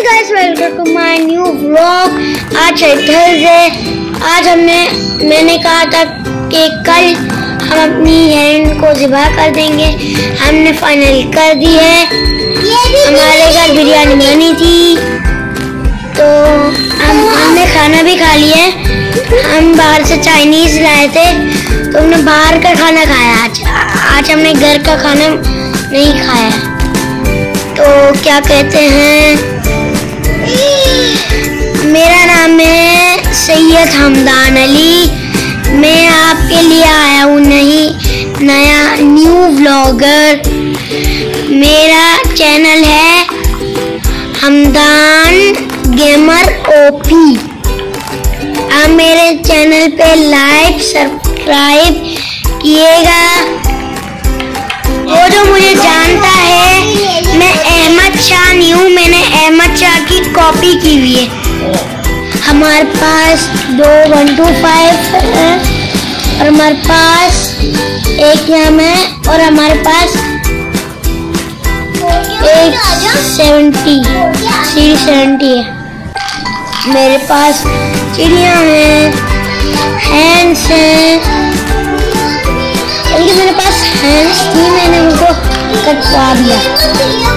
Guys welcome to my new vlog आज है Thursday आज हमने, मैंने कहा था कि कल हम अपनी हैंड को ज़िबा कर देंगे। हमने फाइनल कर दी है। हमारे घर बिरयानी बनी थी। तो हम, हमने खाना भी खा लिया है। हम बाहर से चाइनीज़ लाए थे। तो हमने बाहर का खाना खाया। आज आज हमने घर का खाना नहीं खाया। तो क्या कहते हैं? मेरा नाम है सैयद हमदान अली। मैं आपके लिए आया हूँ नहीं, नया न्यू ब्लॉगर मेरा चैनल है हमदान गेमर ओपी आप मेरे चैनल पे लाइक सब्सक्राइब किएगा। वो जो मुझे जानता है, मैं अहमद शाह नहीं हूँ, मैंने अहमद शाह की कॉपी की हुई है। हमारे पास दो वन टू फाइव है, और हमारे पास एक नाम है, और हमारे पास एक सेवेंटी सी सेवेंटी है। मेरे पास चिड़िया हैं हैंड्स हैं मेरे पास हैंड्स थी मैंने उनको कटवा दिया।